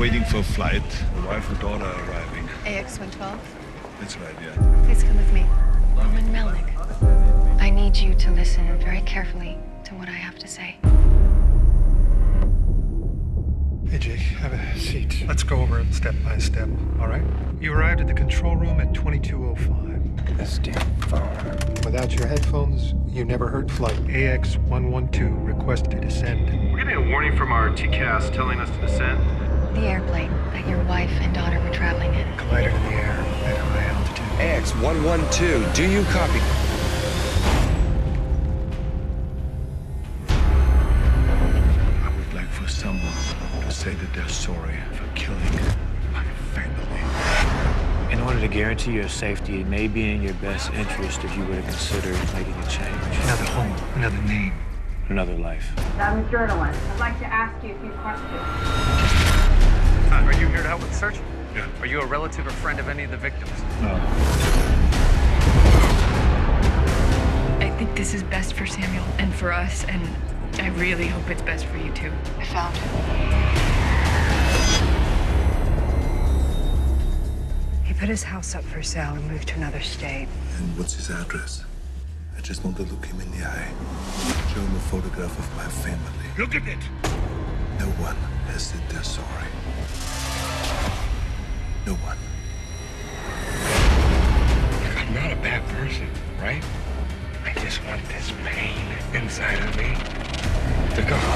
waiting for a flight. The wife and daughter are arriving. AX 112. That's right, yeah. Please come with me. Norman Melnyk. I need you to listen very carefully to what I have to say. Hey, Jake, have a seat. Let's go over it step by step, all right? You arrived at the control room at 2205. This damn phone. Without your headphones, you never heard flight. AX112 request to descend. We're getting a warning from our TCAS telling us to descend. The airplane that your wife and daughter were traveling in. Collided in the air at high altitude. AX112, do you copy? I would like for someone to say that they're sorry for killing my family. In order to guarantee your safety, it may be in your best interest if you were to consider making a change. Another home, another name. Another life. I'm a journalist. I'd like to ask you a few questions. Are you here to help with the search? Yeah. Are you a relative or friend of any of the victims? No. I think this is best for Samuel and for us, and I really hope it's best for you too. I found him. He put his house up for sale and moved to another state. And what's his address? I just want to look him in the eye. Show him a photograph of my family. Look at it! No one has said they're sorry. One. I'm not a bad person, right? I just want this pain inside of me to go.